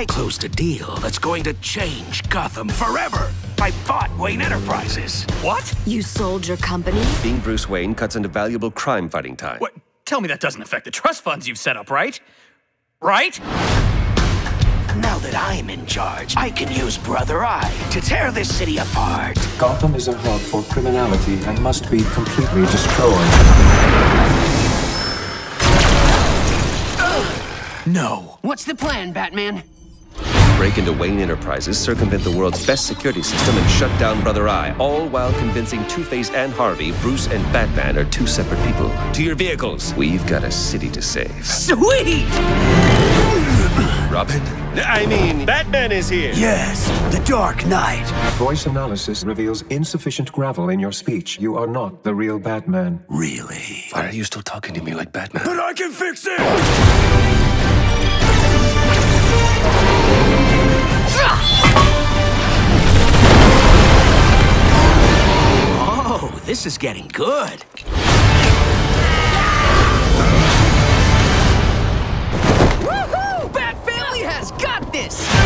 I closed a deal that's going to change Gotham forever. I bought Wayne Enterprises. What? You sold your company? Being Bruce Wayne cuts into valuable crime fighting time. What? Tell me that doesn't affect the trust funds you've set up, right? Right? Now that I'm in charge, I can use Brother Eye to tear this city apart. Gotham is a hub for criminality and must be completely destroyed. No. What's the plan, Batman? Break into Wayne Enterprises, circumvent the world's best security system, and shut down Brother Eye, all while convincing Two Face and Harvey Bruce and Batman are two separate people. To your vehicles. We've got a city to save. Sweet! Robin? I mean, Batman is here! Yes, the Dark Knight. Voice analysis reveals insufficient gravel in your speech. You are not the real Batman. Really? Why are you still talking to me like Batman? But I can fix it! this is getting good. Woohoo! Bat Family has got this!